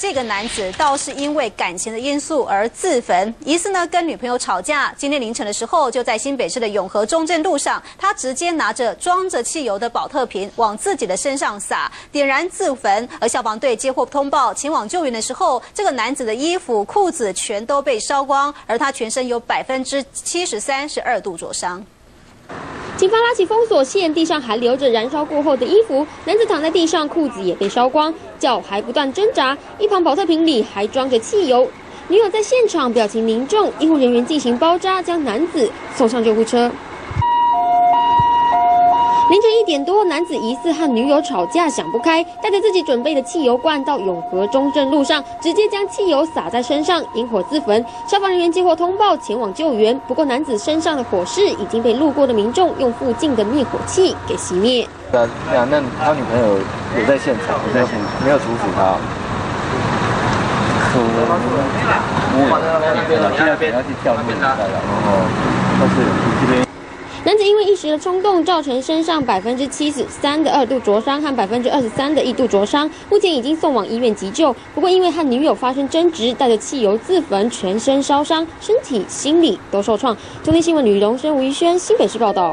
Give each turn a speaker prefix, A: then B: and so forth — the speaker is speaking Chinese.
A: 这个男子倒是因为感情的因素而自焚，疑似呢跟女朋友吵架。今天凌晨的时候，就在新北市的永和中正路上，他直接拿着装着汽油的保特瓶往自己的身上洒，点燃自焚。而消防队接获通报，前往救援的时候，这个男子的衣服、裤子全都被烧光，而他全身有百分之七十三是二度灼伤。
B: 警方拉起封锁线，地上还留着燃烧过后的衣服，男子躺在地上，裤子也被烧光，脚还不断挣扎，一旁保特瓶里还装着汽油。女友在现场，表情凝重，医护人员进行包扎，将男子送上救护车。点多，男子疑似和女友吵架，想不开，带着自己准备的汽油罐到永和中正路上，直接将汽油洒在身上，引火自焚。消防人员接获通报，前往救援。不过，男子身上的火势已经被路过的民众用附近的灭火器给熄灭。
C: 那那那他女朋友有在现场，有在现场，没有处死他。现在要去跳那边，然后但是这边。
B: 男子因为一时的冲动，造成身上百分之七十三的二度灼伤和百分之二十三的一度灼伤，目前已经送往医院急救。不过因为和女友发生争执，带着汽油自焚，全身烧伤，身体、心理都受创。中天新闻女荣生吴怡轩新北市报道。